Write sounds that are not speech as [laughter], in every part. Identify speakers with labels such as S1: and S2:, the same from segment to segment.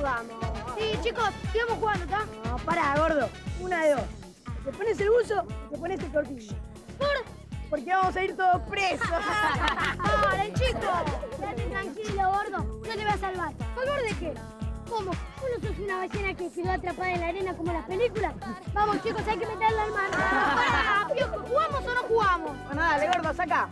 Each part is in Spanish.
S1: jugamos? Sí, chicos, sigamos jugando, ¿está?
S2: No, pará, gordo. Una de dos. Te pones el buzo y te pones el corpiño.
S1: ¿Por?
S2: Porque vamos a ir todos presos. [laughs]
S1: ¡Dale, chicos! Quédate tranquilo, gordo. No te va a salvar. ¿Salvar de qué? ¿Cómo? ¿Vos no sos una ballena que quedó atrapada en la arena como en las películas? Vamos, chicos, hay que meterla al mar. [laughs] ¿Jugamos o no jugamos?
S2: Bueno, dale, gordo, saca.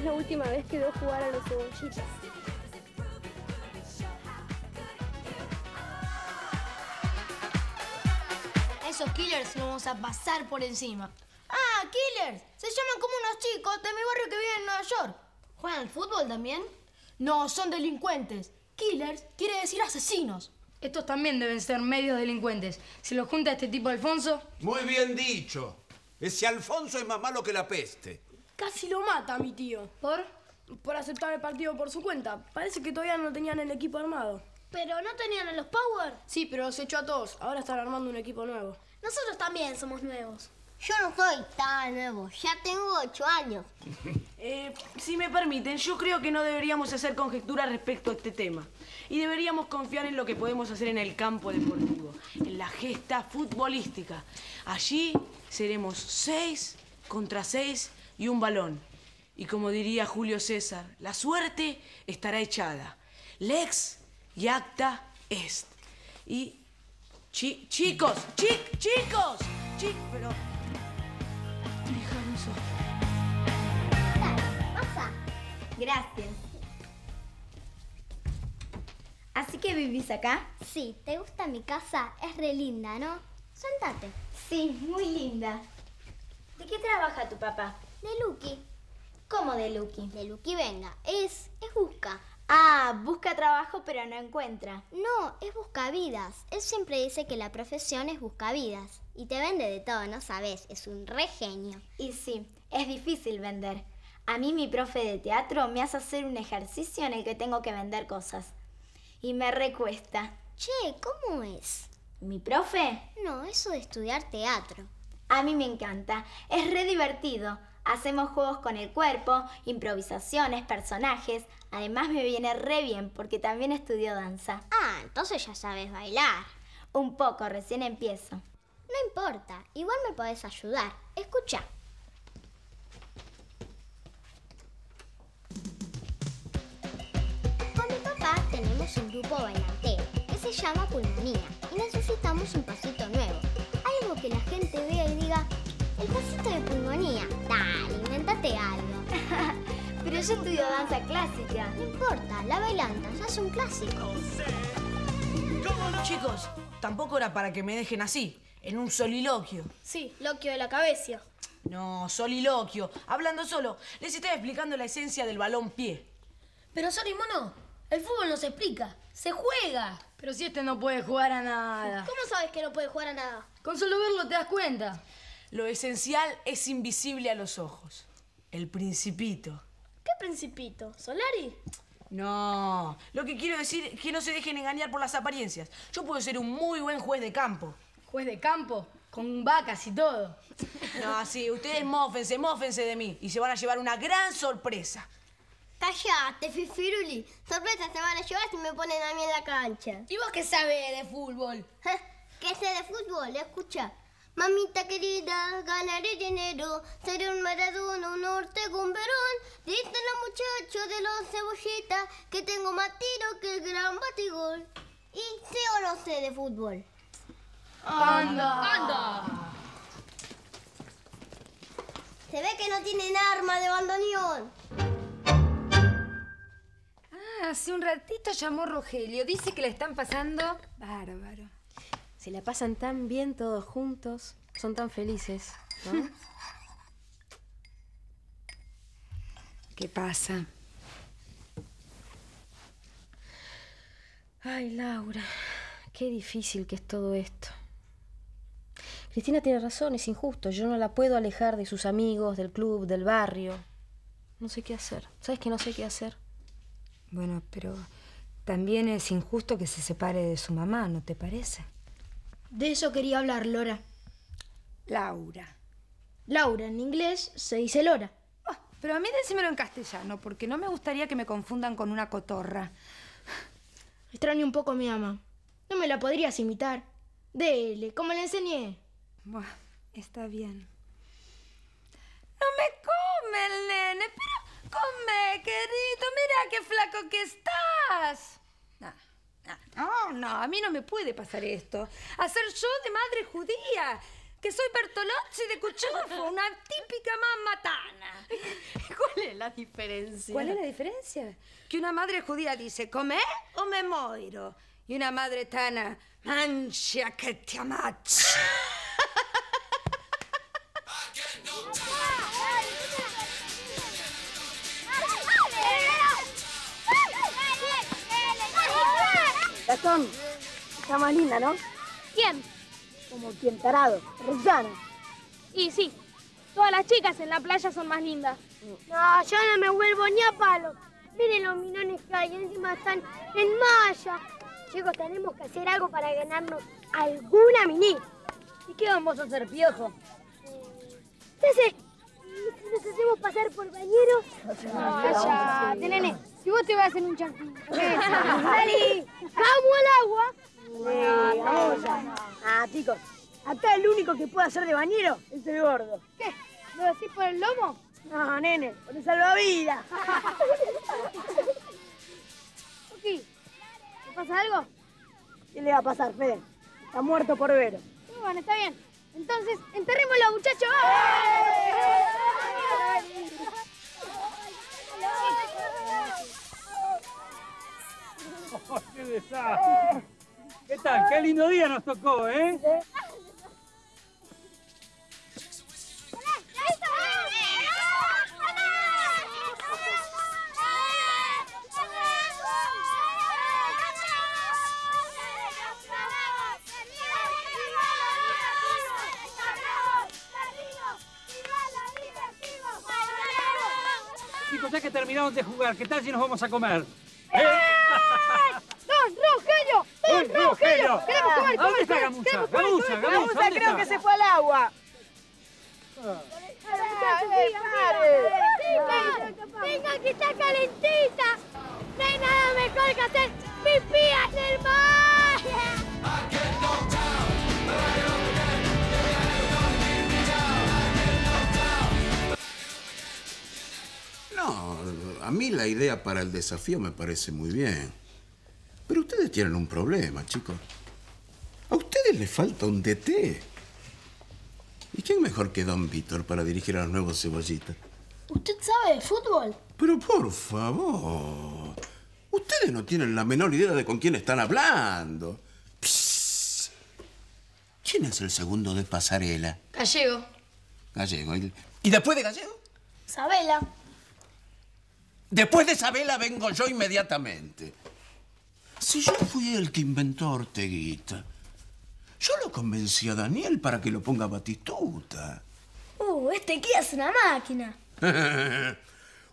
S3: Es la última vez que veo jugar a los cebollitas.
S4: A esos killers nos vamos a pasar por encima. ¡Ah, killers! Se llaman como unos chicos de mi barrio que viven en Nueva York. ¿Juegan al fútbol también? No, son delincuentes. Killers quiere decir asesinos.
S5: Estos también deben ser medios delincuentes. Se los junta este tipo Alfonso.
S6: Muy bien dicho. Ese Alfonso es más malo que la peste.
S7: Casi lo mata mi tío.
S5: ¿Por?
S7: Por aceptar el partido por su cuenta. Parece que todavía no tenían el equipo armado.
S1: ¿Pero no tenían a los Power?
S7: Sí, pero los echó a todos. Ahora están armando un equipo nuevo.
S1: Nosotros también somos nuevos.
S8: Yo no soy tan nuevo, ya tengo ocho años. [laughs]
S2: Eh, si me permiten, yo creo que no deberíamos hacer conjeturas respecto a este tema. Y deberíamos confiar en lo que podemos hacer en el campo deportivo, en la gesta futbolística. Allí seremos seis contra seis y un balón. Y como diría Julio César, la suerte estará echada. Lex y acta est. Y chi- chicos, chi- chicos, chi- pero Déjame.
S8: Pasa.
S9: Gracias. ¿Así que vivís acá?
S8: Sí, ¿te gusta mi casa? Es re linda, ¿no? Sentate.
S9: Sí, muy linda. ¿De qué trabaja tu papá?
S8: De Lucky.
S9: ¿Cómo de Lucky?
S8: De Lucky venga. Es, es busca.
S9: Ah, busca trabajo pero no encuentra.
S8: No, es buscavidas. Él siempre dice que la profesión es buscavidas. Y te vende de todo, ¿no sabes? Es un re genio.
S9: Y sí, es difícil vender. A mí mi profe de teatro me hace hacer un ejercicio en el que tengo que vender cosas. Y me recuesta.
S8: Che, ¿cómo es?
S9: ¿Mi profe?
S8: No, eso de estudiar teatro.
S9: A mí me encanta. Es re divertido. Hacemos juegos con el cuerpo, improvisaciones, personajes. Además me viene re bien porque también estudio danza.
S8: Ah, entonces ya sabes bailar.
S9: Un poco, recién empiezo.
S8: No importa, igual me podés ayudar. Escucha. Con mi papá tenemos un grupo bailantero que se llama Pulmonía y necesitamos un pasito nuevo. Algo que la gente vea el pasito de pulmonía. Dale, inventate algo. [laughs]
S9: Pero yo estudio danza clásica.
S8: No importa, la bailanta ya es un clásico.
S2: Chicos, tampoco era para que me dejen así, en un soliloquio.
S7: Sí, loquio de la cabeza.
S2: No, soliloquio, hablando solo. Les estaba explicando la esencia del balón pie.
S4: Pero sorry, mono, el fútbol no se explica, se juega.
S5: Pero si este no puede jugar a nada.
S1: ¿Cómo sabes que no puede jugar a nada?
S5: Con solo verlo te das cuenta.
S2: Lo esencial es invisible a los ojos. El principito.
S7: ¿Qué principito? ¿Solari?
S2: No, lo que quiero decir es que no se dejen engañar por las apariencias. Yo puedo ser un muy buen juez de campo.
S5: Juez de campo, con vacas y todo.
S2: No, sí, ustedes mófense, mófense de mí y se van a llevar una gran sorpresa.
S8: Callate, Fifiruli. Sorpresas se van a llevar si me ponen a mí en la cancha.
S4: ¿Y vos qué sabés de fútbol? [laughs]
S8: ¿Qué sé de fútbol? Escucha. Mamita querida, ganaré dinero, seré un Maradona, un Ortega, un Verón. Dicen los muchachos de los cebollitas que tengo más tiro que el gran batigol. ¿Y sé o no sé de fútbol?
S5: ¡Anda!
S4: ¡Anda!
S8: Se ve que no tienen arma de bandoneón.
S10: Ah, hace un ratito llamó Rogelio. Dice que la están pasando bárbaro.
S3: Se la pasan tan bien todos juntos. Son tan felices, ¿no? [laughs]
S10: ¿Qué pasa?
S3: Ay, Laura, qué difícil que es todo esto. Cristina tiene razón, es injusto. Yo no la puedo alejar de sus amigos, del club, del barrio. No sé qué hacer. ¿Sabes que no sé qué hacer?
S10: Bueno, pero también es injusto que se separe de su mamá, ¿no te parece?
S7: De eso quería hablar, Lora.
S10: Laura.
S7: Laura, en inglés se dice Lora.
S10: Oh, pero a mí decímelo en castellano, porque no me gustaría que me confundan con una cotorra.
S7: Extraño un poco a mi ama. ¿No me la podrías imitar? Dele, como le enseñé.
S10: Buah, está bien. No me come el nene, pero come, querido. Mira qué flaco que estás. No, no, a mí no me puede pasar esto. Hacer yo de madre judía. Que soy Bertolozzi de Cuchufo, una típica mamá matana. [laughs]
S3: ¿Cuál es la diferencia?
S10: ¿Cuál es la diferencia? Que una madre judía dice, come o me muero. Y una madre tana, mancha que te amach. [laughs]
S11: Gastón, está más linda, ¿no?
S4: ¿Quién?
S11: Como quien tarado, Rosana.
S4: Y sí, todas las chicas en la playa son más lindas. No, yo no me vuelvo ni a palo. Miren los minones que hay, encima están en malla. Chicos, tenemos que hacer algo para ganarnos alguna mini.
S11: ¿Y qué vamos a hacer, piojo?
S4: Ya sé. ¿Y si nos hacemos pasar por bañeros? Cállate, nene. Si vos te vas en un charquín. Salí. ¡Camo al agua!
S11: Vamos Ah, chicos, acá el único que puede hacer de bañero es el gordo.
S4: ¿Qué? ¿Lo decís por el lomo?
S11: No, nene, por el salvavidas. [laughs]
S4: Ok. ¿Te pasa algo?
S11: ¿Qué le va a pasar, Fede? Está muerto por ver.
S4: Sí, Bueno, está bien. Entonces, enterrémoslo, muchachos.
S12: Oh, ¡Qué desastre! ¿Qué tal? ¡Qué lindo día nos tocó, eh! Chicos, ya que terminamos de jugar, ¿qué tal si nos vamos a comer? ¿Eh?
S4: ¡Don Rogelio! ¡Don
S12: ¡Eh, Rogelio!
S4: ¡Queremos comer,
S12: ¿A dónde está Gamuza,
S4: comer!
S12: ¿dónde
S11: creo
S12: está?
S11: que se fue al agua.
S4: ¡Venga, que está calentita! No hay nada mejor que hacer pipí en el mar.
S6: No, a mí la idea para el desafío me parece muy bien. Ustedes tienen un problema, chicos. A ustedes les falta un DT. ¿Y quién mejor que Don Víctor para dirigir a los nuevos cebollitas?
S7: ¿Usted sabe de fútbol?
S6: Pero por favor, ustedes no tienen la menor idea de con quién están hablando. Psst. ¿Quién es el segundo de pasarela?
S7: Gallego.
S6: Gallego. ¿Y, después de Gallego?
S7: Sabela.
S6: Después de Isabela vengo yo inmediatamente. Si yo fui el que inventó Orteguita, yo lo convencí a Daniel para que lo ponga a Batistuta.
S7: Uh, este Kia es una máquina. [laughs]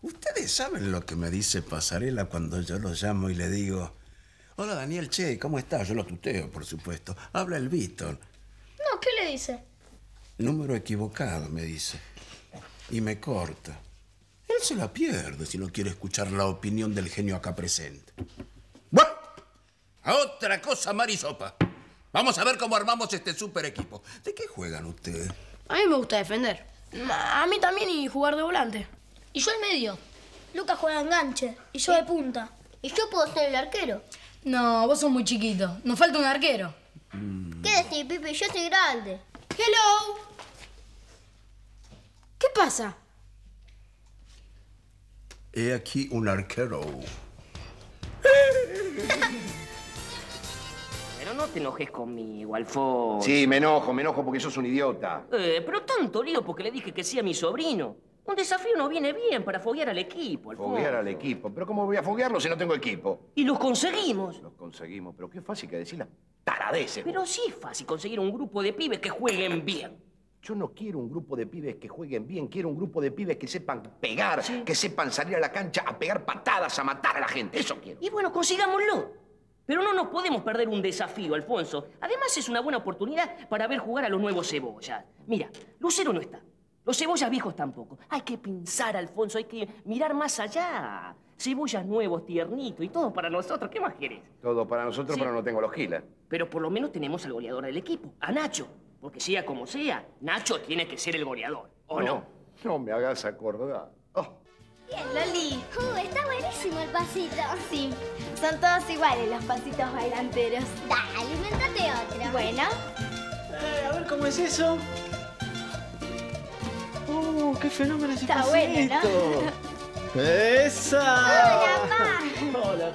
S6: Ustedes saben lo que me dice Pasarela cuando yo lo llamo y le digo, hola Daniel, che, ¿cómo estás? Yo lo tuteo, por supuesto. Habla el Víctor.
S7: No, ¿qué le dice?
S6: Número equivocado, me dice. Y me corta. Él se la pierde si no quiere escuchar la opinión del genio acá presente. A otra cosa, Marisopa. Vamos a ver cómo armamos este super equipo. ¿De qué juegan ustedes?
S13: A mí me gusta defender. A mí también y jugar de volante.
S7: Y yo el medio. Lucas juega enganche y yo de punta.
S1: Y yo puedo ser el arquero.
S5: No, vos sos muy chiquito. Nos falta un arquero.
S1: ¿Qué decís, Pipi? Yo soy grande.
S7: Hello. ¿Qué pasa?
S6: He aquí un arquero. [laughs]
S14: Pero no te enojes conmigo, Alfonso.
S15: Sí, me enojo, me enojo porque sos un idiota.
S14: Eh, pero tanto lío porque le dije que sí a mi sobrino. Un desafío no viene bien para foguear al equipo, Alfonso.
S15: Foguear al equipo. ¿Pero cómo voy a foguearlo si no tengo equipo?
S14: Y lo conseguimos.
S15: Lo conseguimos, pero qué fácil que decir las taradeces.
S14: Pero sí es fácil conseguir un grupo de pibes que jueguen bien.
S15: Yo no quiero un grupo de pibes que jueguen bien, quiero un grupo de pibes que sepan pegar, que sepan salir a la cancha a pegar patadas, a matar a la gente. Eso quiero.
S14: Y bueno, consigámoslo. Pero no nos podemos perder un desafío, Alfonso. Además es una buena oportunidad para ver jugar a los nuevos cebollas. Mira, Lucero no está. Los cebollas viejos tampoco. Hay que pensar, Alfonso, hay que mirar más allá. Cebollas nuevos, tiernitos y todo para nosotros. ¿Qué más quieres?
S15: Todo para nosotros,
S14: Sí.
S15: pero no tengo los giles.
S14: Pero por lo menos tenemos al goleador del equipo, a Nacho. Porque sea como sea, Nacho tiene que ser el goleador. ¿O no?
S15: No me hagas acordar.
S9: Bien, Loli.
S1: Uh, está buenísimo el pasito.
S9: Sí, son todos iguales los pasitos bailanteros.
S1: Dale, inventate otro.
S9: Bueno,
S16: Eh, a ver cómo es eso. ¡Oh, qué fenómeno ese
S9: Está bueno, ¿no?
S16: pasito! [laughs] ¡Esa!
S1: Hola,
S16: Hola.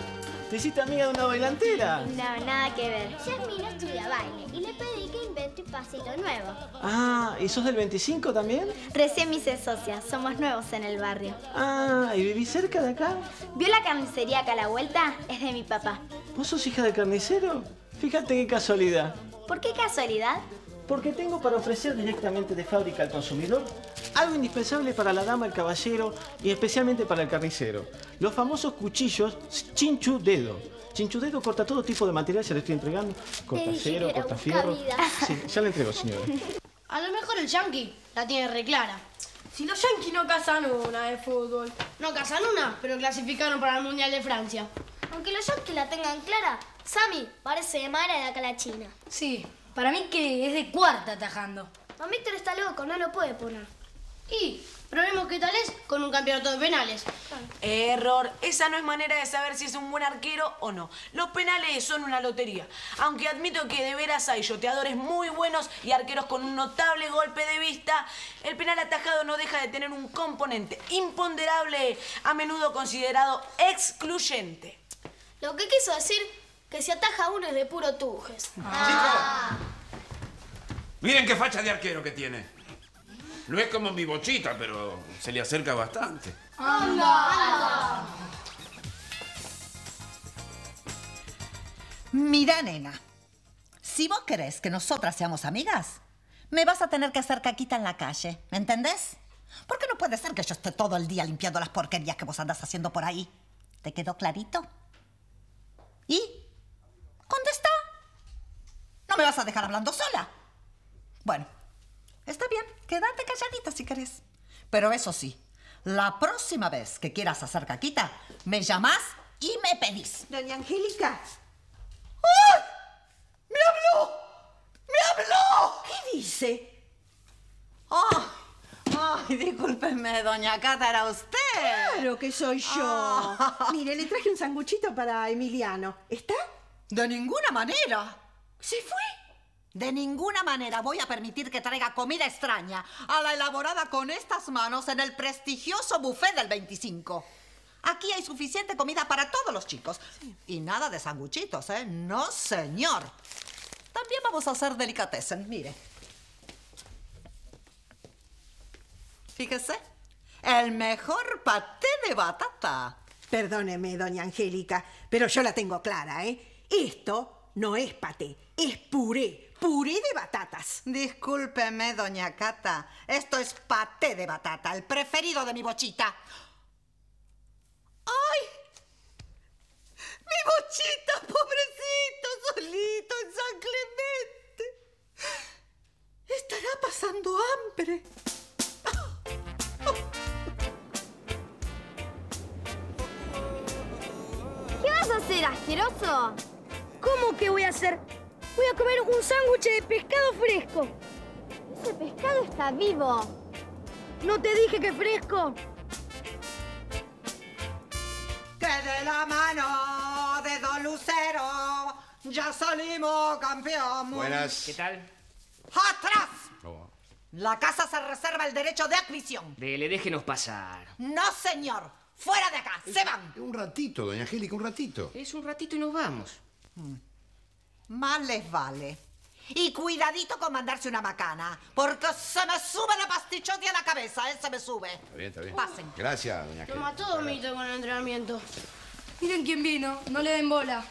S16: ¿Te hiciste amiga de una bailantera?
S9: no, nada que ver.
S1: Yasmina estudia baile y le pedí que invente un pasito nuevo.
S16: Ah, ¿y sos del 25 también?
S9: Recién me hice socia, somos nuevos en el barrio.
S16: Ah, ¿y vivís cerca de acá?
S9: ¿Vio la carnicería acá a la vuelta? Es de mi papá.
S16: ¿Vos sos hija de carnicero? Fíjate qué casualidad.
S9: ¿Por qué casualidad?
S16: Porque tengo para ofrecer directamente de fábrica al consumidor algo indispensable para la dama, el caballero y especialmente para el carnicero. Los famosos cuchillos chinchu dedo. Chinchu dedo corta todo tipo de material, se lo estoy entregando. Corta acero, corta fierro. Sí, ya le entrego, señora.
S17: A lo mejor el yankee la tiene re clara.
S18: Si los yankees no cazan una de fútbol.
S17: No cazan una, pero clasificaron para el Mundial de Francia.
S1: Aunque los yankees la tengan clara, Sammy parece de madre de acá la China.
S5: Sí, para mí que es de cuarta atajando.
S1: Mamíter está loco, no lo puede poner.
S17: Y probemos qué tal es con un campeonato de penales.
S2: Error. Esa no es manera de saber si es un buen arquero o no. Los penales son una lotería. Aunque admito que de veras hay yoteadores muy buenos y arqueros con un notable golpe de vista, el penal atajado no deja de tener un componente imponderable, a menudo considerado excluyente.
S1: Lo que quiso decir que si ataja uno es de puro tujes.
S8: Miren qué facha de arquero que tiene. No es como mi bochita, pero se le acerca bastante.
S19: Mira, nena, si vos querés que nosotras seamos amigas, me vas a tener que hacer caquita en la calle, ¿me entendés? Porque no puede ser que yo esté todo el día limpiando las porquerías que vos andás haciendo por ahí. ¿Te quedó clarito? ¿Y? ¿Contesta? ¿No me vas a dejar hablando sola? Bueno, está bien, quédate calladita si querés. Pero eso sí, la próxima vez que quieras hacer caquita, me llamás y me pedís.
S20: Doña Angélica.
S19: ¡Ay! ¡Me habló! ¡Me habló!
S20: ¿Qué dice?
S19: ¡Oh! ¡Ay, discúlpeme, doña Cata, ¿era usted?
S20: Claro que soy yo.
S19: Ah.
S20: Mire, le traje un sanguchito para Emiliano. ¿Está?
S19: De ninguna manera.
S20: ¿Se fue?
S19: De ninguna manera voy a permitir que traiga comida extraña a la elaborada con estas manos en el prestigioso buffet del 25. Aquí hay suficiente comida para todos los chicos. Y nada de sanguchitos, ¿eh? No, señor. También vamos a hacer delicatessen, mire. Fíjese, el mejor paté de batata.
S20: Perdóneme, doña Angélica, pero yo la tengo clara, ¿eh? Esto no es paté, es puré, puré de batatas.
S19: Discúlpeme, doña Cata. Esto es paté de batata, el preferido de mi bochita. ¡Ay! ¡Mi bochita, pobrecito, solito en San Clemente! Estará pasando hambre.
S4: ¿Qué vas a hacer, asqueroso? ¿Cómo que voy a hacer? Voy a comer un sándwich de pescado fresco.
S9: Ese pescado está vivo.
S4: ¿No te dije que fresco?
S19: Que de la mano de Don Lucero ya salimos campeón.
S15: Buenas.
S14: ¿Qué tal?
S19: ¡Atrás! La casa se reserva el derecho de admisión.
S14: Dele, déjenos pasar.
S19: No, señor. Fuera de acá. Se van.
S15: Un ratito, doña Angélica, un ratito.
S14: Es un ratito y nos vamos.
S19: Más les vale. Y cuidadito con mandarse una macana, porque se me sube la pastichote a la cabeza, ¿eh? Se me sube.
S15: Está bien, está bien.
S19: Pasen.
S15: Gracias, doña
S17: Lo mató Domito con el entrenamiento.
S5: Miren quién vino, no le den bola.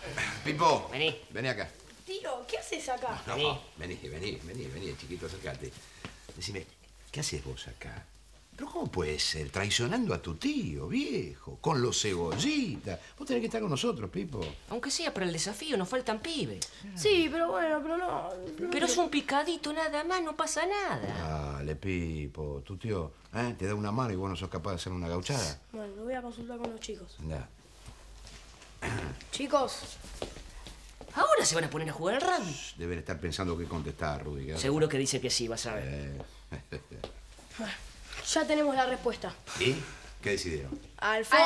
S15: Pipo, vení. Vení acá.
S18: Tío, ¿qué haces acá?
S15: No, vení, vení, vení, vení, chiquito, acércate. Decime, ¿qué haces vos acá? Pero ¿cómo puede ser? Traicionando a tu tío, viejo, con los cebollitas. Vos tenés que estar con nosotros, Pipo.
S14: Aunque sea para el desafío, nos faltan pibes.
S18: Sí, pero bueno, pero no.
S14: Pero es un picadito nada más, no pasa nada.
S15: Dale, Pipo, tu tío ¿eh? te da una mano y vos no sos capaz de hacer una gauchada.
S18: Bueno, lo voy a consultar con los chicos.
S15: Andá.
S18: Chicos,
S14: Ahora se van a poner a jugar al rugby.
S15: Deben estar pensando qué contestar, Rudy. ¿qué haces?
S14: Seguro que dice que sí, vas a ver.
S15: Eh. [laughs]
S18: ya tenemos la respuesta.
S15: ¿Y qué decidieron?
S18: ¡Alfonso!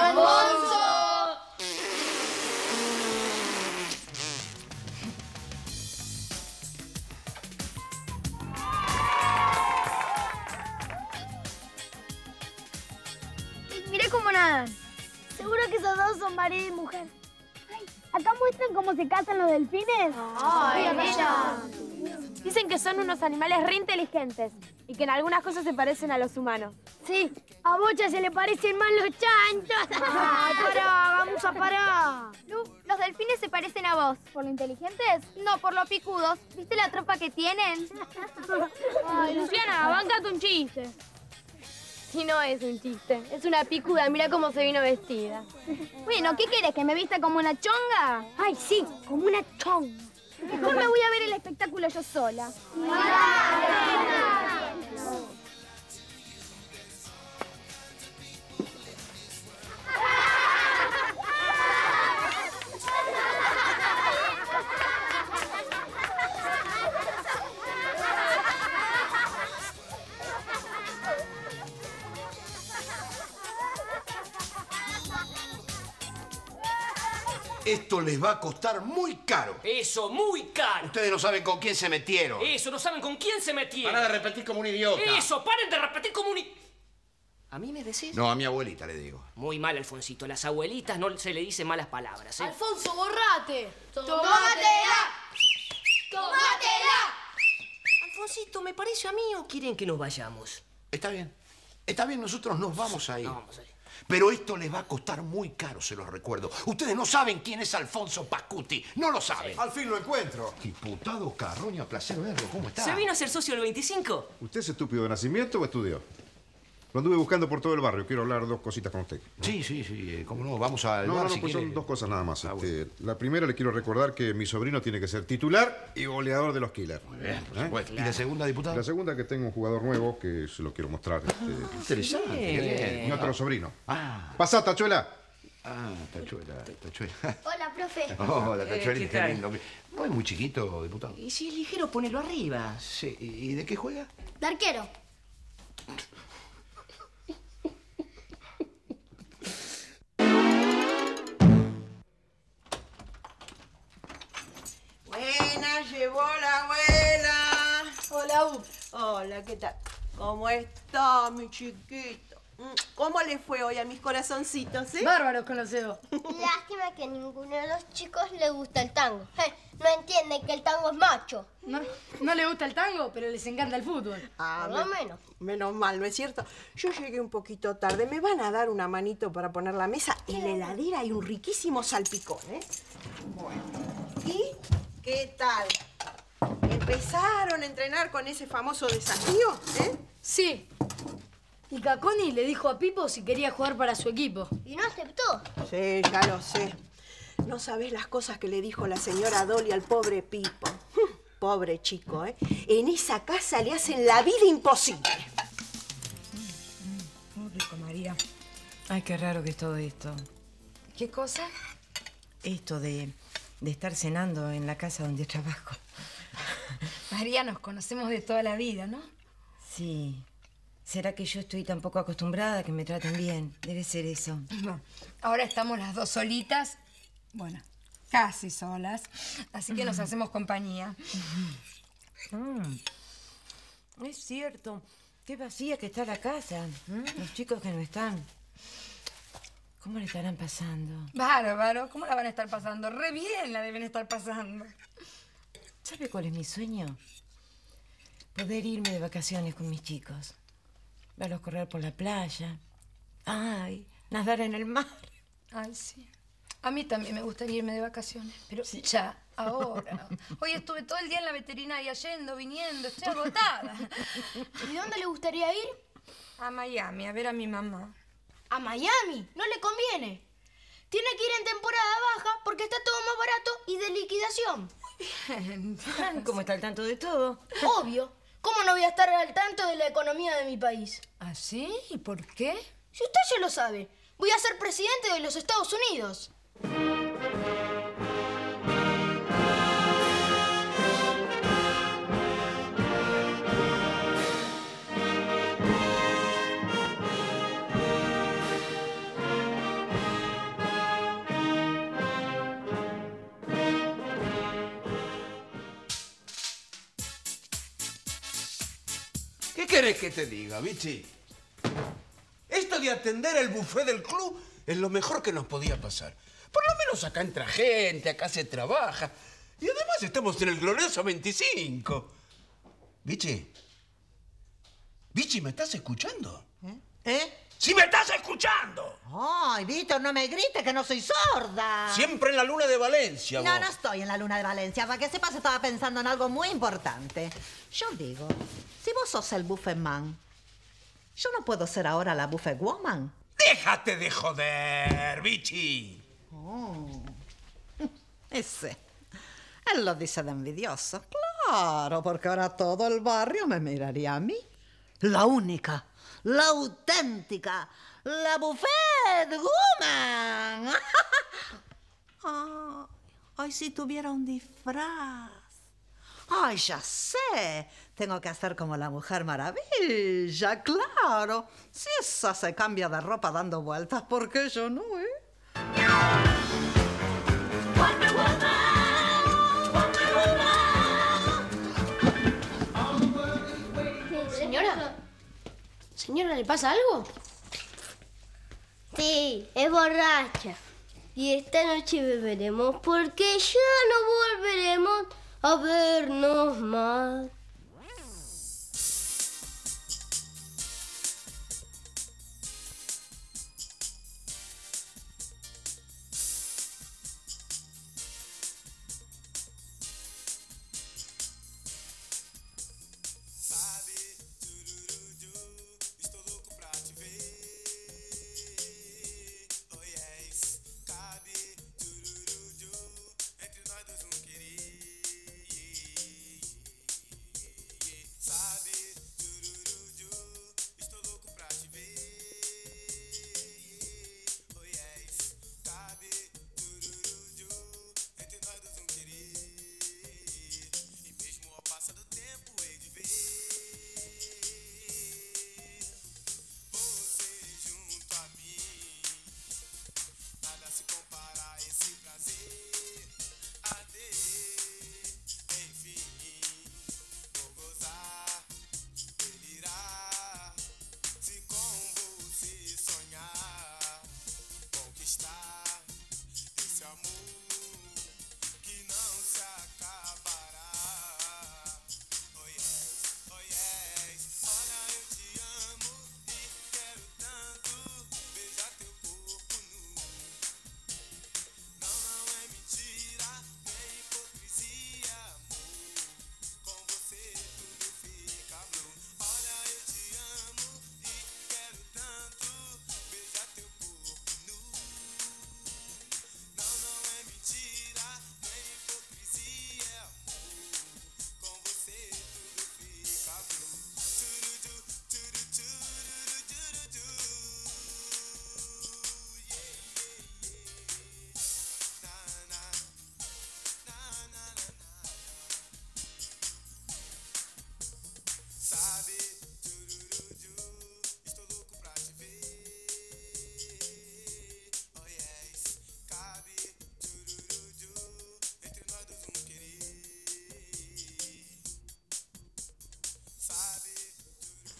S4: Mirá cómo nadan. Seguro que esos dos son marido y mujer. Ay, ¿Acá muestran cómo se casan los delfines?
S21: Ay,
S4: mira.
S21: Dicen que son unos animales re inteligentes y que en algunas cosas se parecen a los humanos.
S4: Sí, a Bocha se le parecen más los chanchos. [laughs]
S21: Ay, pará, vamos a parar.
S9: Lu, los delfines se parecen a vos. ¿Por lo inteligentes? No, por lo picudos. ¿Viste la tropa que tienen? [laughs]
S21: Ay, Luciana, bancate un chiste. Si no es un chiste, es una picuda. Mira cómo se vino vestida.
S9: Bueno, ¿qué quieres? ¿Que me vista como una chonga?
S4: Ay, sí, como una chonga.
S9: Mejor me voy a ver el espectáculo yo sola.
S15: Esto les va a costar muy caro.
S14: Eso, muy caro.
S15: Ustedes no saben con quién se metieron.
S14: Eso, no saben con quién se metieron.
S15: Para de repetir como un idiota.
S14: Eso, paren de repetir como un... ¿A mí me decís?
S15: No, a mi abuelita le digo.
S14: Muy mal, Alfonsito. A las abuelitas no se le dice malas palabras, ¿eh?
S18: Alfonso, borrate.
S14: ¡Tómatela! Alfonsito, ¿me parece a mí o quieren que nos vayamos?
S15: Está bien. Está bien, nosotros nos vamos a ir. Pero esto les va a costar muy caro, se los recuerdo. Ustedes no saben quién es Alfonso Pascuti. No lo saben.
S22: Al fin lo encuentro.
S15: Diputado Carroña, placer verlo. ¿Cómo está?
S14: ¿Se vino a ser socio del 25?
S22: ¿Usted es estúpido de nacimiento o estudió? Lo anduve buscando por todo el barrio. Quiero hablar dos cositas con usted.
S15: Sí, sí, sí. eh, ¿Cómo no? Vamos al
S22: No,
S15: bar
S22: no,
S15: si
S22: pues
S15: quiere.
S22: son dos cosas nada más. Este, La primera le quiero recordar que mi sobrino tiene que ser titular y goleador de los Killers. Muy
S15: bien, por supuesto. ¿Y la segunda, diputado?
S22: La segunda que tengo un jugador nuevo que se lo quiero mostrar. Este,
S15: Interesante. qué bien.
S22: Mi otro sobrino.
S15: Ah.
S22: Pasá, tachuela.
S15: Ah, tachuela, tachuela.
S1: Hola, profe. [laughs]
S15: Oh, la
S14: Eh,
S15: tachuela,
S14: ¿qué
S15: lindo. No es muy chiquito, diputado.
S14: Y si es ligero, ponelo arriba.
S15: Sí, ¿y de qué juega?
S1: De arquero. [laughs]
S20: llegó la abuela.
S18: Hola, U.
S20: Hola, ¿qué tal? ¿Cómo está, mi chiquito? Mm, ¿Cómo le fue hoy a mis corazoncitos, eh?
S5: Bárbaros con los dedos. [laughs]
S1: Lástima que a ninguno de los chicos le gusta el tango. No entienden que el tango es macho.
S5: No, no le gusta el tango, pero les encanta el fútbol.
S20: Ah,
S1: Por lo
S20: me-
S1: menos.
S20: Menos mal, ¿no es cierto? Yo llegué un poquito tarde. ¿Me van a dar una manito para poner la mesa? En la heladera hay un riquísimo salpicón, ¿eh? Bueno. ¿Y qué tal? ¿Empezaron a entrenar con ese famoso desafío? ¿Eh?
S5: Sí. Y Caconi le dijo a Pipo si quería jugar para su equipo.
S1: Y no aceptó.
S20: Sí, ya lo sé. No sabés las cosas que le dijo la señora Dolly al pobre Pipo. Hm, Pobre chico, ¿eh? En esa casa le hacen la vida imposible.
S10: Muy rico, María. Ay, qué raro que es todo esto.
S3: ¿Qué cosa?
S10: Esto de, de estar cenando en la casa donde [laughs] trabajo.
S5: María, nos conocemos de toda la vida, ¿no?
S10: Sí. ¿Será que yo estoy tan poco acostumbrada a que me traten bien? Debe ser eso.
S5: No. Ahora estamos las dos solitas. Bueno, casi solas. Así que nos [laughs] hacemos compañía.
S10: Mm. Es cierto. Qué vacía que está la casa. Los chicos que no están. ¿Cómo le estarán pasando?
S5: Bárbaro, ¿cómo la van a estar pasando? Re bien la deben estar pasando.
S23: ¿Sabe cuál es mi sueño? Poder irme de vacaciones con mis chicos. Verlos correr por la playa. Ay, nadar en el mar.
S10: Ay, sí. A mí también me gustaría irme de vacaciones, pero ya, ahora. Hoy estuve todo el día en la veterinaria yendo, viniendo, estoy agotada. [laughs]
S4: ¿Y dónde le gustaría ir?
S10: A Miami, a ver a mi mamá.
S4: ¿A Miami? No le conviene. Tiene que ir en temporada baja porque está todo más barato y de liquidación.
S23: Bien. ¿Cómo está al tanto de todo?
S4: Obvio. ¿Cómo no voy a estar al tanto de la economía de mi país?
S23: ¿Ah, sí? ¿Y por qué?
S4: Si usted ya lo sabe, voy a ser presidente de los Estados Unidos.
S6: Querés que te diga, bichi? Esto de atender el buffet del club es lo mejor que nos podía pasar. Por lo menos acá entra gente, acá se trabaja. Y además estamos en el glorioso 25. Bichi. Bichi, ¿me estás escuchando?
S19: ¿Eh?
S6: ¡Sí me estás escuchando!
S19: Ay, Víctor, no me grites que no soy sorda.
S6: Siempre en la luna de Valencia,
S19: No,
S6: vos.
S19: no estoy en la luna de Valencia. Para que sepas, estaba pensando en algo muy importante. Yo digo, si vos sos el buffet man, yo no puedo ser ahora la buffet woman.
S6: ¡Déjate de joder, bichi!
S19: Oh. [laughs] Ese. Él lo dice de envidioso. Claro, porque ahora todo el barrio me miraría a mí. La única, la auténtica, la buffet woman. [laughs] Ay, si tuviera un disfraz. Ay, ya sé. Tengo que hacer como la mujer maravilla, claro. Si esa se cambia de ropa dando vueltas, ¿por qué yo no, eh?
S4: Señora, ¿le pasa algo?
S1: Sí, es borracha. Y esta noche beberemos porque ya no volveremos a vernos más.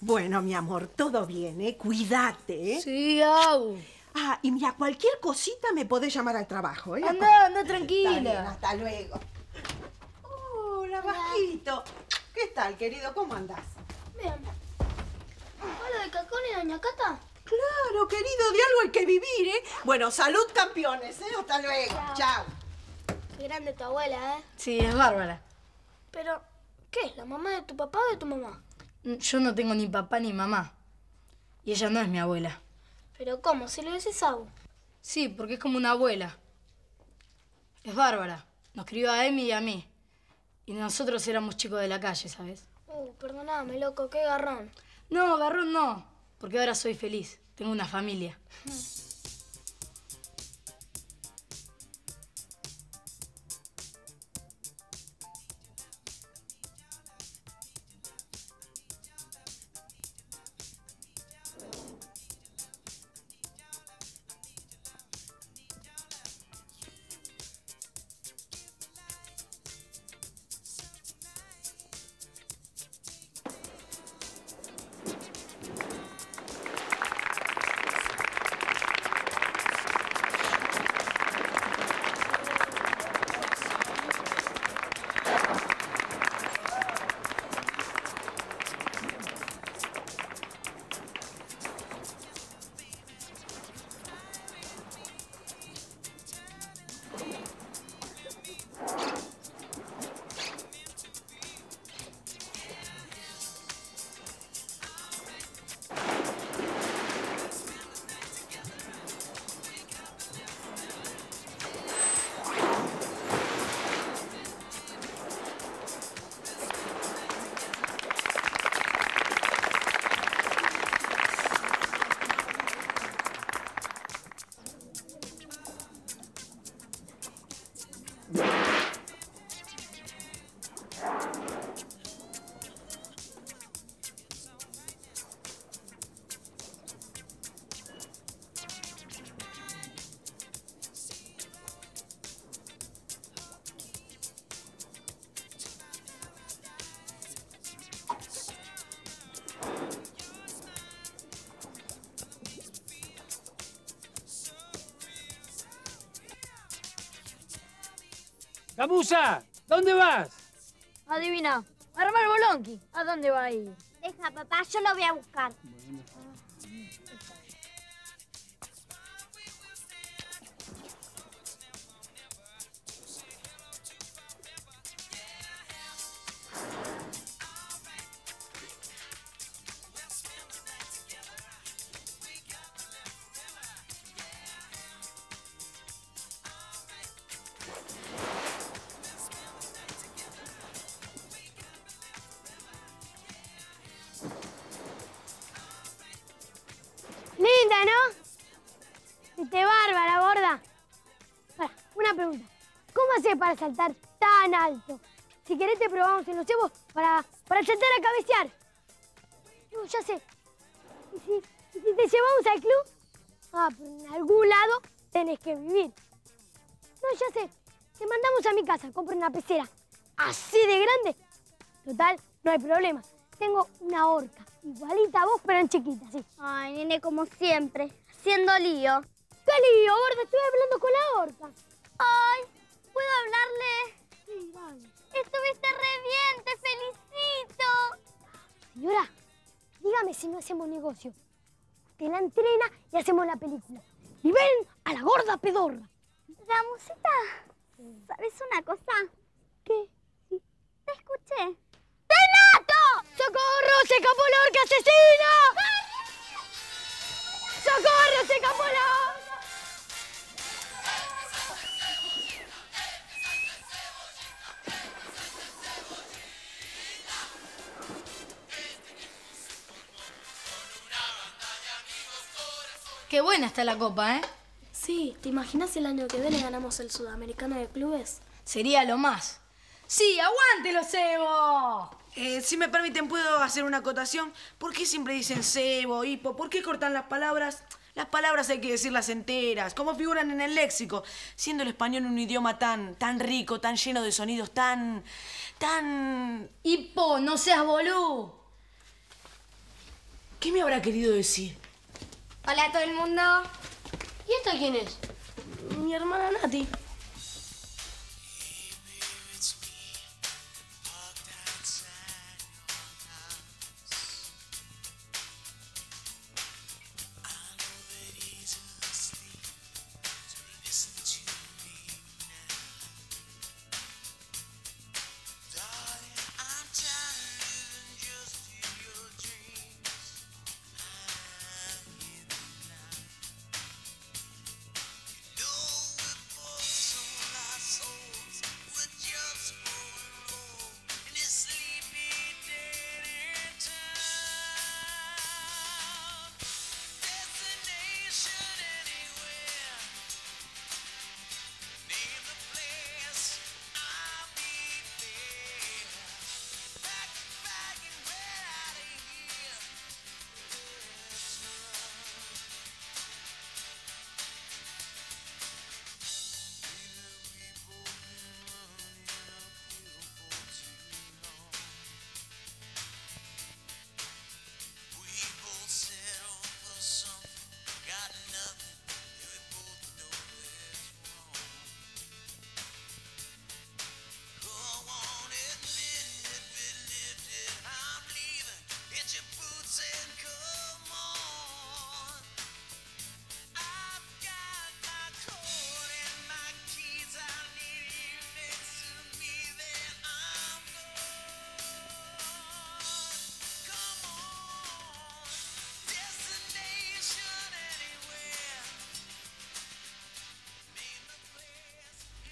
S20: Bueno, mi amor, todo bien, ¿eh? Cuídate, ¿eh?
S4: Sí, au.
S20: Ah, y mira, cualquier cosita me podés llamar al trabajo, ¿eh?
S4: Anda, anda tranquila.
S20: Está bien, hasta luego. Hola, Nachito. ¿Qué tal, querido? ¿Cómo andás?
S4: Bien. ¿Hola de Cacón y Doña Cata?
S20: Claro, querido, de algo hay que vivir, ¿eh? Bueno, salud, campeones, ¿eh? Hasta luego. Chao.
S4: Qué grande tu abuela, ¿eh?
S5: Sí, es bárbara.
S4: Pero, ¿qué es? ¿La mamá de tu papá o de tu mamá?
S5: Yo no tengo ni papá ni mamá. Y ella no es mi abuela.
S4: Pero, ¿cómo? Si le decís a vos.
S5: Sí, porque es como una abuela. Es bárbara. Nos crió a Emi y a mí. Y nosotros éramos chicos de la calle, ¿sabes?
S4: Uh, perdoname, loco, qué garrón.
S5: No, garrón no. Porque ahora soy feliz. Tengo una familia.
S12: ¡Camusa! ¿Dónde vas?
S21: Adivina, armar bolonqui. ¿A dónde va a ir?
S24: Deja, papá, yo lo voy a buscar.
S4: Haces para saltar tan alto? Si querés te probamos en los cebos para, para saltar a cabecear. No, ya sé. ¿Y si, y si te llevamos al club? Ah, pero en algún lado tenés que vivir. No, ya sé. Te mandamos a mi casa, compro una pecera. Así de grande. Total, no hay problema. Tengo una horca. Igualita a vos, pero en chiquita, sí.
S24: Ay, nene, como siempre, haciendo lío.
S4: ¿Qué lío, gorda? Estoy hablando con la horca.
S24: Ay, ¿puedo hablarle?
S4: Sí, vale.
S24: Estuviste re bien, te felicito.
S4: Señora, dígame si no hacemos negocio. Usted la entrena y hacemos la película. Y ven a la gorda pedorra.
S24: Ramusita, ¿sabes una cosa?
S4: ¿Qué?
S24: Te escuché.
S4: ¡Renato! ¡Socorro! ¡Se escapó la orca asesina! ¡Socorro! ¡Se escapó la orca!
S5: Qué buena está la copa, ¿eh?
S7: Sí, ¿te imaginas el año que viene ganamos el Sudamericano de Clubes?
S5: Sería lo más. ¡Sí, aguante los cebos!
S2: Eh, si me permiten, ¿puedo hacer una acotación? ¿Por qué siempre dicen cebo, hipo? ¿Por qué cortan las palabras? Las palabras hay que decirlas enteras, como figuran en el léxico, siendo el español un idioma tan, tan rico, tan lleno de sonidos, tan, tan...
S5: Hipo, no seas bolú.
S2: ¿Qué me habrá querido decir?
S21: Hola a todo el mundo.
S7: ¿Y esta quién es? Mi hermana Nati.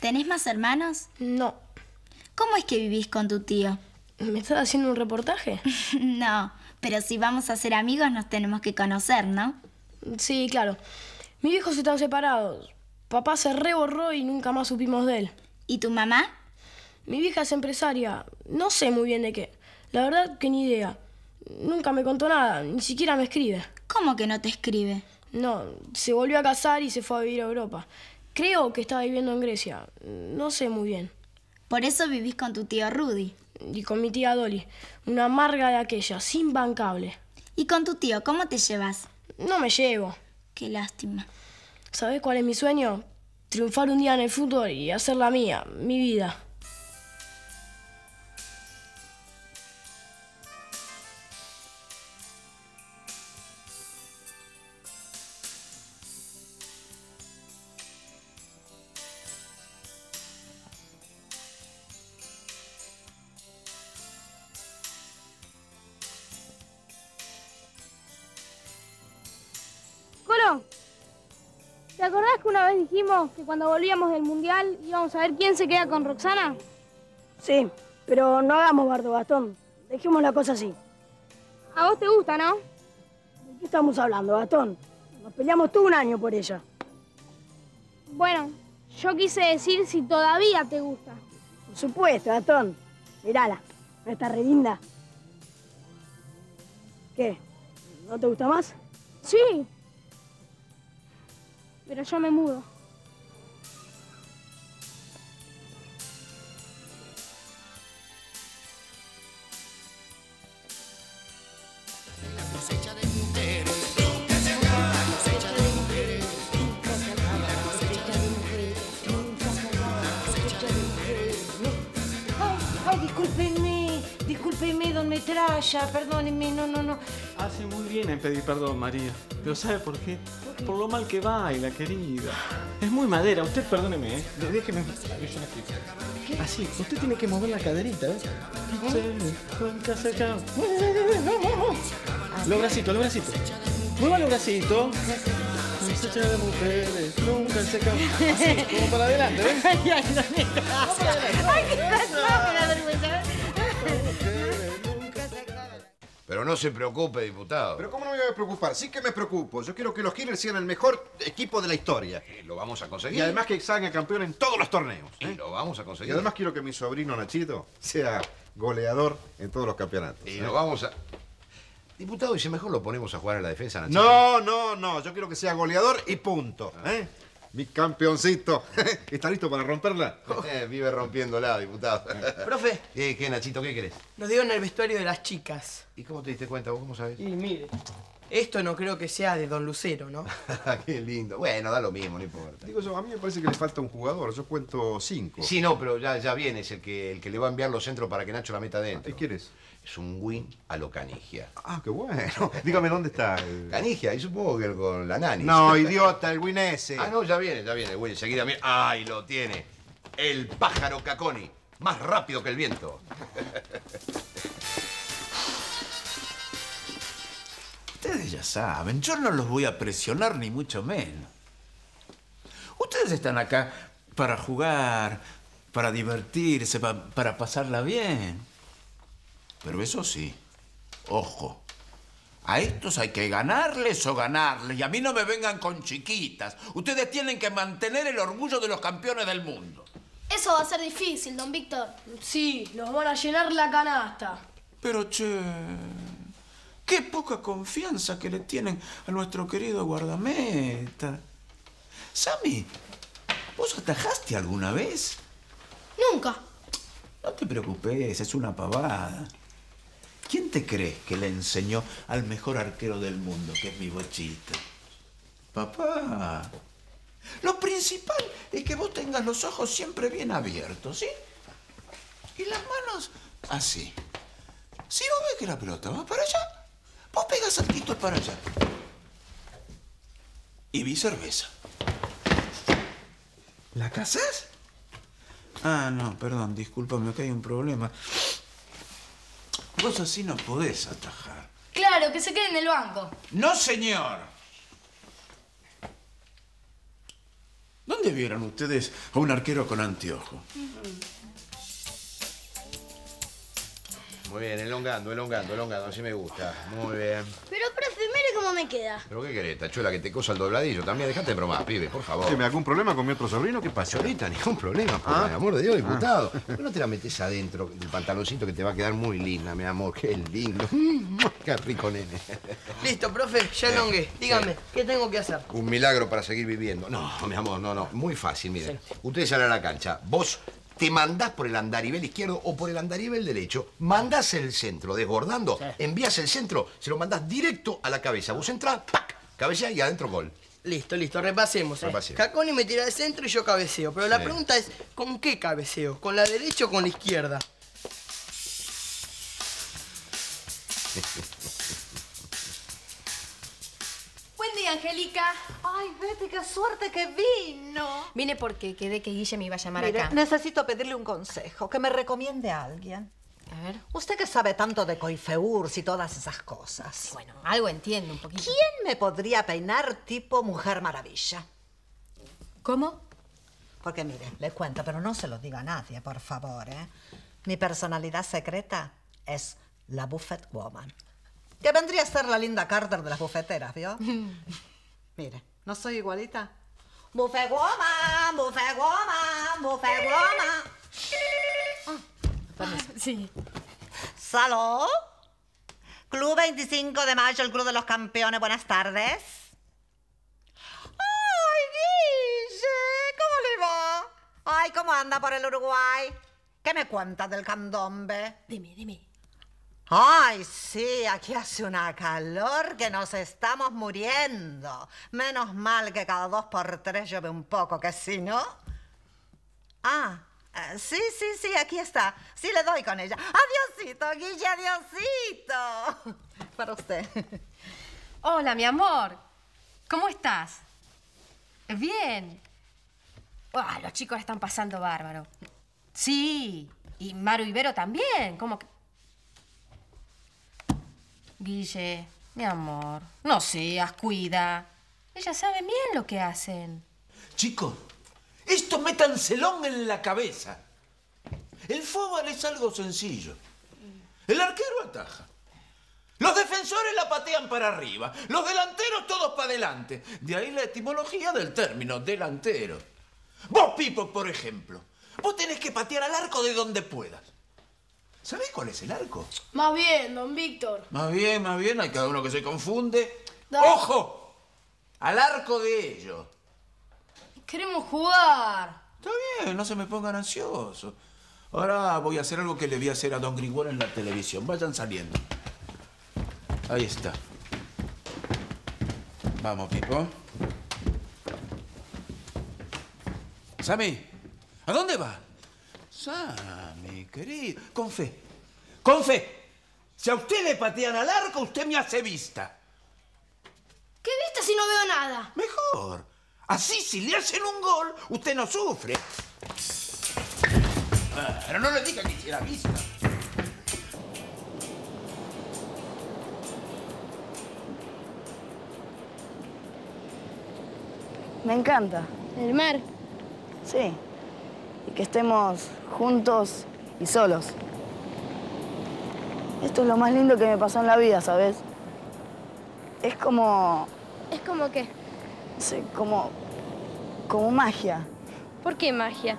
S9: ¿Tenés más hermanos?
S7: No.
S9: ¿Cómo es que vivís con tu tío?
S7: ¿Me estás haciendo un reportaje? [laughs]
S9: no, pero si vamos a ser amigos nos tenemos que conocer, ¿no?
S7: Sí, claro. Mis viejos están separados. Papá se reborró y nunca más supimos de él.
S9: ¿Y tu mamá?
S7: Mi vieja es empresaria. No sé muy bien de qué. La verdad que ni idea. Nunca me contó nada, ni siquiera me escribe.
S9: ¿Cómo que no te escribe?
S7: No, se volvió a casar y se fue a vivir a Europa. Creo que estaba viviendo en Grecia. No sé muy bien.
S9: Por eso vivís con tu tío Rudy.
S7: Y con mi tía Dolly. Una amarga de aquella, imbancable.
S9: ¿Y con tu tío cómo te llevas?
S7: No me llevo.
S9: Qué lástima.
S7: ¿Sabes cuál es mi sueño? Triunfar un día en el fútbol y hacer la mía, mi vida.
S4: Dijimos que cuando volvíamos del mundial íbamos a ver quién se queda con Roxana?
S18: Sí, pero no hagamos bardo, Gastón. Dejemos la cosa así.
S4: A vos te gusta, ¿no?
S18: ¿De qué estamos hablando, Gastón? Nos peleamos todo un año por ella.
S4: Bueno, yo quise decir si todavía te gusta.
S18: Por supuesto, Gastón. Mirala, ¿no está re linda? ¿Qué? ¿No te gusta más?
S4: Sí. Pero yo me mudo.
S23: Discúlpenme, discúlpenme, don Metralla, perdónenme, no, no, no.
S16: Hace muy bien en pedir perdón, María. Pero ¿sabe por qué? Por lo mal que baila, querida. Es muy madera. Usted, perdóneme, ¿eh? Déjeme. yo la explico. Así, usted tiene que mover la caderita, ¿ves? Nunca se acaba. Los bracitos, los bracitos. Mueva los bracitos. Cosecha de mujeres, nunca se. Así, como para adelante, ¿ves? [laughs]
S23: Ay. Ay, qué
S15: Pero no se preocupe, diputado.
S22: Pero ¿cómo no me voy a preocupar? Sí que me preocupo. Yo quiero que los Killers sean el mejor equipo de la historia.
S15: Lo vamos a conseguir.
S22: Y además que salgan campeón en todos los torneos.
S15: Y
S22: ¿eh?
S15: lo vamos a
S22: Y
S15: conseguir.
S22: además quiero que mi sobrino Nachito sea goleador en todos los campeonatos.
S15: Y
S22: ¿eh?
S15: lo vamos a... Diputado, y si mejor lo ponemos a jugar en la defensa, Nachito.
S22: No, no, no. Yo quiero que sea goleador y punto. ¿eh? Mi campeoncito. [laughs] ¿Está listo para romperla?
S15: Eh, Vive rompiéndola, diputado. [laughs]
S25: Profe.
S15: ¿Qué, qué, Nachito, qué querés?
S25: Nos dieron el vestuario de las chicas.
S15: ¿Y cómo te diste cuenta? ¿Vos cómo sabés?
S25: Y mire, esto no creo que sea de Don Lucero, ¿no? [laughs]
S15: qué lindo. Bueno, da lo mismo, no importa.
S22: Digo yo, a mí me parece que le falta un jugador. Yo cuento cinco.
S15: Sí, no, pero ya, ya viene, es el que, el que le va a enviar los centros para que Nacho la meta adentro.
S22: ¿Y quién es?
S15: Un win a lo Canigia.
S22: Ah, qué bueno. [laughs] Dígame dónde está. el-
S15: Canigia, y supongo que con la nani.
S22: No, idiota, el win ese.
S15: Ah, no, ya viene, ya viene el win. Enseguida mira. ¡Ay, lo tiene! El pájaro Caconi. Más rápido que el viento. [laughs]
S6: Ustedes ya saben, yo no los voy a presionar ni mucho menos. Ustedes están acá para jugar, para divertirse, pa- para pasarla bien. Pero eso sí, ojo, a estos hay que ganarles o ganarles. Y a mí no me vengan con chiquitas. Ustedes tienen que mantener el orgullo de los campeones del mundo.
S4: Eso va a ser difícil, don Víctor.
S7: Sí, nos van a llenar la canasta.
S6: Pero che, qué poca confianza que le tienen a nuestro querido guardameta. Sammy, ¿vos atajaste alguna vez?
S4: Nunca.
S6: No te preocupes, es una pavada. ¿Quién te crees que le enseñó al mejor arquero del mundo, que es mi bochito? Papá. Lo principal es que vos tengas los ojos siempre bien abiertos, ¿sí? Y las manos así. Si vos ves que la pelota va para allá, vos pegas saltitos para allá. Y vi cerveza. ¿La casas? Ah, no, perdón, discúlpame, acá hay un problema. Vos así no podés atajar.
S7: Claro, que se quede en el banco.
S6: ¡No, señor! ¿Dónde vieron ustedes a un arquero con anteojo?
S15: Muy bien, elongando, elongando, elongando, así me gusta. Muy bien.
S4: Pero, profe, mire cómo me queda.
S15: ¿Pero qué querés, tachuela, que te cosa el dobladillo? También dejate de bromar, pibe, por favor.
S22: ¿Que me algún problema con mi otro sobrino? ¿Qué pasa?
S15: Cholita, ningún problema, por
S22: Ah.
S15: el amor de Dios, diputado. ¿Por qué no te la metes adentro del pantaloncito que te va a quedar muy linda, mi amor? Qué lindo. [laughs] Qué rico, nene.
S25: Listo, profe, ya elongué. Dígame, ¿qué tengo que hacer?
S15: Un milagro para seguir viviendo. No, mi amor, no, no. Muy fácil, mire. Ustedes salen a la cancha. Vos te mandás por el andarivel izquierdo o por el andarivel derecho, mandás el centro desbordando, envías el centro, se lo mandás directo a la cabeza. Vos entrás, ¡pac! Cabeza y adentro gol.
S25: Listo, listo, repasemos. eh.
S15: Repasemos.
S25: Caconi me tira de centro y yo cabeceo. Pero la
S15: Sí.
S25: pregunta es, ¿con qué cabeceo? ¿Con la derecha o con la izquierda? [laughs]
S21: Día, Angélica.
S19: Ay, Betty, qué suerte que vino.
S21: Vine porque quedé que Guille me iba a llamar
S19: Mire,
S21: acá.
S19: necesito pedirle un consejo, que me recomiende a alguien.
S21: A ver.
S19: Usted que sabe tanto de coifeurs y todas esas cosas.
S21: Bueno, algo entiendo un poquito.
S19: ¿Quién me podría peinar tipo Mujer Maravilla?
S21: ¿Cómo?
S19: Porque mire, le cuento, pero no se lo diga a nadie, por favor, ¿eh? Mi personalidad secreta es la Buffet Woman. Que vendría a ser la linda Carter de las bufeteras, ¿vio? [laughs] Mire, ¿no soy igualita? Buffet Woman, Buffet Woman, Buffet Woman.
S21: Sí.
S19: ¿Salud? Club 25 de mayo, el Club de los Campeones, buenas tardes. ¡Ay, Guille! ¿Cómo le va? Ay, ¿cómo anda por el Uruguay? ¿Qué me cuentas del candombe?
S21: Dime, dime.
S19: Ay, sí, aquí hace una calor que nos estamos muriendo. Menos mal que cada dos por tres llueve un poco, que si no... Ah, eh, sí, sí, sí, aquí está. Sí, le doy con ella. Adiosito, Guille, adiosito. [laughs] Para usted.
S21: Hola, mi amor. ¿Cómo estás? Bien. Ah, los chicos están pasando bárbaro. Sí. Y Maru Ibero también. ¿Cómo que...? Guille, mi amor, no seas, cuida. Ellas saben bien lo que hacen.
S6: Chicos, esto métanselón en la cabeza. El fútbol es algo sencillo. El arquero ataja. Los defensores la patean para arriba. Los delanteros todos para adelante. De ahí la etimología del término delantero. Vos, Pipo, por ejemplo. Vos tenés que patear al arco de donde puedas. ¿Sabés cuál es el arco?
S18: Más bien, don Víctor.
S6: Más bien, más bien, hay cada uno que se confunde. ¡Ojo! Al arco de ellos.
S18: Queremos jugar.
S6: Está bien, no se me pongan ansiosos. Ahora voy a hacer algo que le voy a hacer a Don Grigol en la televisión. Vayan saliendo. Ahí está. Vamos, Pipo. Sammy, ¿a dónde va? Sammy, querido. Con fe. Con fe. Si a usted le patean al arco, usted me hace vista.
S18: ¿Qué viste si no veo nada?
S6: Mejor. Así, si le hacen un gol, usted no sufre. Ah, Pero no le diga que hiciera vista.
S26: Me encanta.
S4: ¿El mar?
S26: Sí. Que estemos juntos y solos. Esto es lo más lindo que me pasó en la vida, ¿sabes? Es como,
S4: ¿Es como qué?
S26: no sé, como, como magia.
S4: ¿Por qué magia?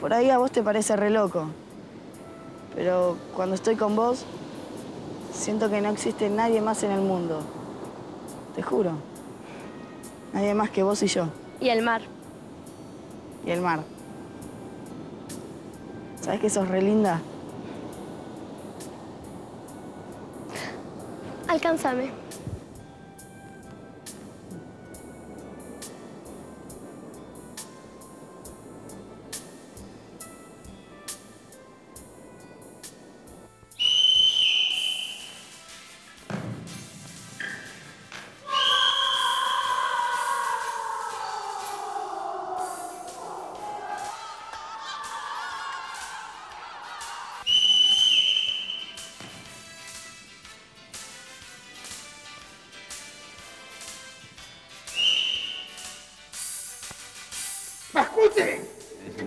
S26: Por ahí a vos te parece re loco. Pero cuando estoy con vos, siento que no existe nadie más en el mundo. Te juro. Nadie más que vos y yo.
S4: ¿Y el mar?
S26: Y el mar. ¿Sabes que sos re linda?
S4: Alcánzame.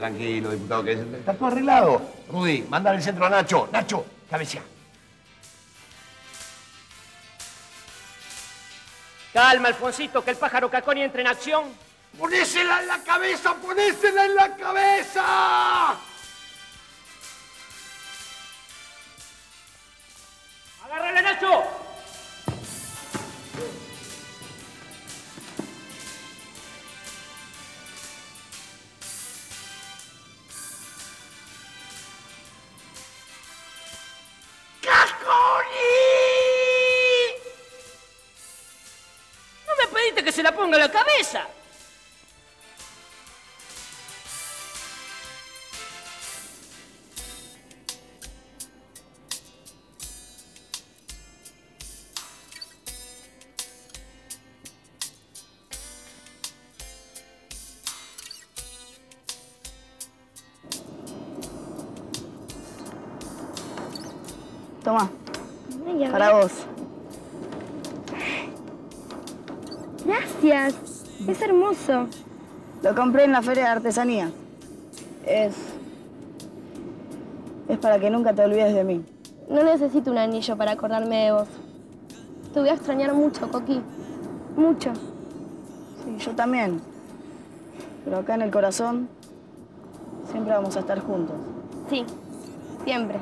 S15: Tranquilo, diputado, que está todo arreglado. Rudy, manda el centro a Nacho. Nacho, cabecea.
S14: Calma, Alfonsito, que el pájaro Caconi entre en acción.
S15: ¡Ponésela en la cabeza! ¡Ponésela en la cabeza!
S14: En la cabeza!
S26: Lo compré en la feria de artesanía. Es... Es para que nunca te olvides de mí.
S21: No necesito un anillo para acordarme de vos. Te voy a extrañar mucho, Coqui. Mucho.
S26: Sí, yo también. Pero acá en el corazón siempre vamos a estar juntos.
S21: Sí, siempre.